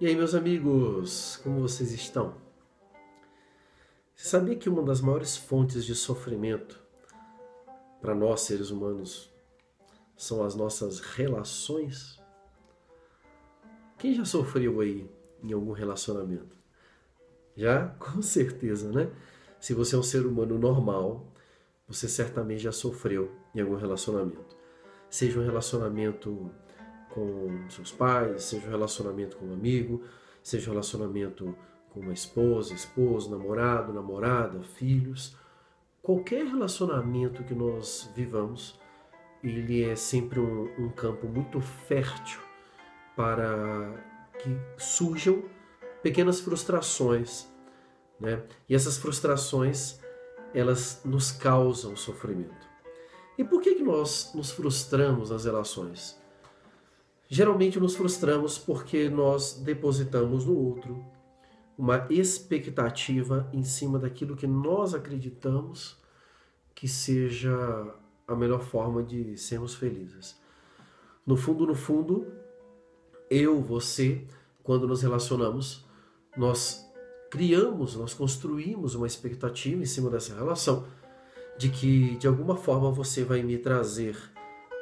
E aí, meus amigos, como vocês estão? Você sabia que uma das maiores fontes de sofrimento para nós seres humanos são as nossas relações? Quem já sofreu aí em algum relacionamento? Já? Com certeza, né? Se você é um ser humano normal, você certamente já sofreu em algum relacionamento. Seja um relacionamento com seus pais, seja um relacionamento com um amigo, seja um relacionamento com uma esposa, esposo, namorado, namorada, filhos. Qualquer relacionamento que nós vivamos, ele é sempre um, um campo muito fértil para que surjam pequenas frustrações, né? E essas frustrações, elas nos causam sofrimento. E por que, que nós nos frustramos nas relações? Geralmente nos frustramos porque nós depositamos no outro uma expectativa em cima daquilo que nós acreditamos que seja a melhor forma de sermos felizes. No fundo, no fundo, eu, você, quando nos relacionamos, nós criamos, nós construímos uma expectativa em cima dessa relação de que de alguma forma você vai me trazer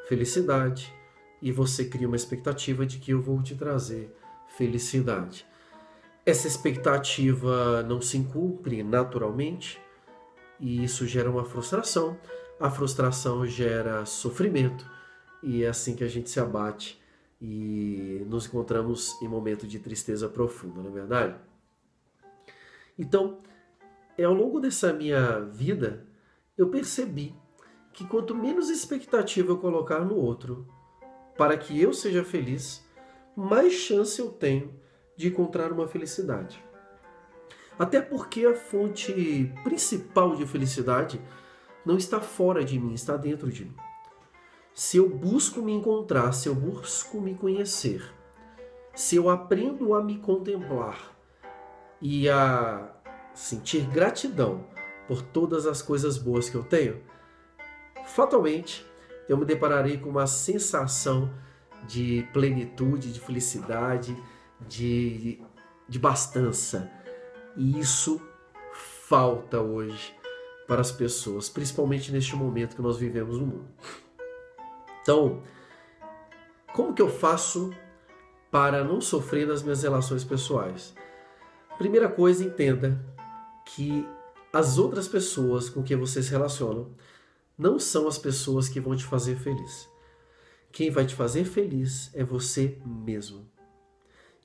felicidade, e você cria uma expectativa de que eu vou te trazer felicidade. Essa expectativa não se cumpre naturalmente e isso gera uma frustração. A frustração gera sofrimento e é assim que a gente se abate e nos encontramos em momento de tristeza profunda, não é verdade? Então, é ao longo dessa minha vida, eu percebi que quanto menos expectativa eu colocar no outro, para que eu seja feliz, mais chance eu tenho de encontrar uma felicidade. Até porque a fonte principal de felicidade não está fora de mim, está dentro de mim. Se eu busco me encontrar, se eu busco me conhecer, se eu aprendo a me contemplar e a sentir gratidão por todas as coisas boas que eu tenho, fatalmente eu me depararei com uma sensação de plenitude, de felicidade, de, de bastança. E isso falta hoje para as pessoas, principalmente neste momento que nós vivemos no mundo. Então, como que eu faço para não sofrer nas minhas relações pessoais? Primeira coisa, entenda que as outras pessoas com quem você se relaciona não são as pessoas que vão te fazer feliz. Quem vai te fazer feliz é você mesmo.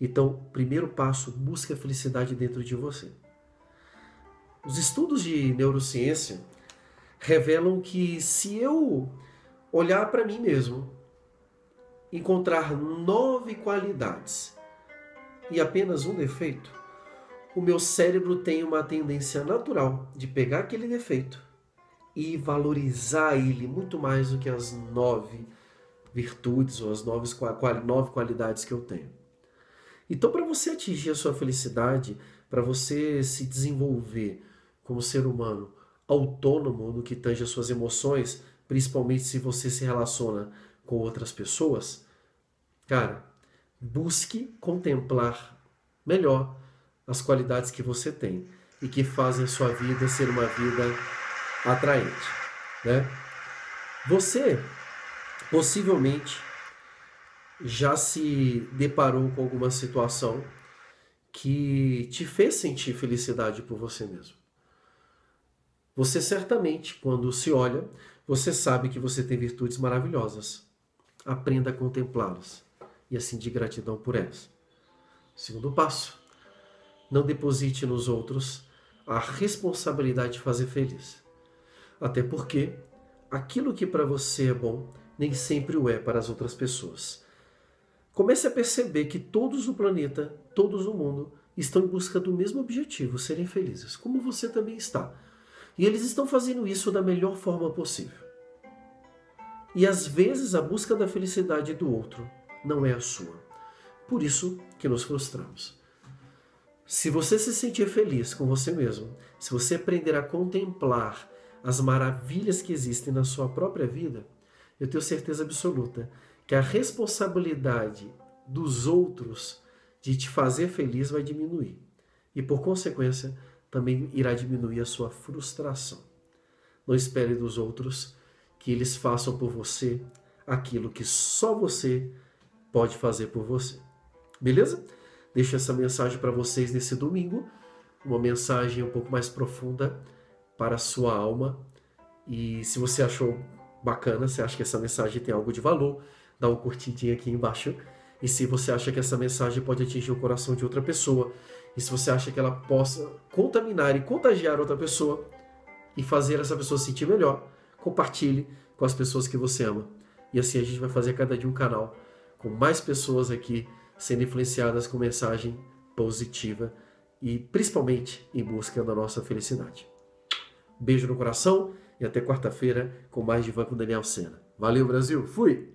Então, primeiro passo, busque a felicidade dentro de você. Os estudos de neurociência revelam que se eu olhar para mim mesmo, encontrar nove qualidades e apenas um defeito, o meu cérebro tem uma tendência natural de pegar aquele defeito e valorizar ele muito mais do que as nove virtudes ou as nove, nove qualidades que eu tenho. Então, para você atingir a sua felicidade, para você se desenvolver como ser humano autônomo no que tange as suas emoções, principalmente se você se relaciona com outras pessoas, cara, busque contemplar melhor as qualidades que você tem e que fazem a sua vida ser uma vida atraente. Né? Você possivelmente já se deparou com alguma situação que te fez sentir felicidade por você mesmo. Você certamente, quando se olha, você sabe que você tem virtudes maravilhosas. Aprenda a contemplá-las e assim de gratidão por elas. Segundo passo, não deposite nos outros a responsabilidade de fazer feliz. Até porque aquilo que para você é bom nem sempre o é para as outras pessoas. Comece a perceber que todos no planeta, todos no mundo, estão em busca do mesmo objetivo, serem felizes, como você também está. E eles estão fazendo isso da melhor forma possível. E às vezes a busca da felicidade do outro não é a sua. Por isso que nos frustramos. Se você se sentir feliz com você mesmo, se você aprender a contemplar as maravilhas que existem na sua própria vida, eu tenho certeza absoluta que a responsabilidade dos outros de te fazer feliz vai diminuir. E por consequência, também irá diminuir a sua frustração. Não espere dos outros que eles façam por você aquilo que só você pode fazer por você. Beleza? Deixo essa mensagem para vocês nesse domingo, uma mensagem um pouco mais profunda para a sua alma. E se você achou bacana, se acha que essa mensagem tem algo de valor, dá um curtidinho aqui embaixo. E se você acha que essa mensagem pode atingir o coração de outra pessoa, e se você acha que ela possa contaminar e contagiar outra pessoa e fazer essa pessoa se sentir melhor, compartilhe com as pessoas que você ama. E assim a gente vai fazer cada dia um canal com mais pessoas aqui sendo influenciadas com mensagem positiva e principalmente em busca da nossa felicidade. Beijo no coração e até quarta-feira com mais Van com Daniel Sena. Valeu, Brasil. Fui!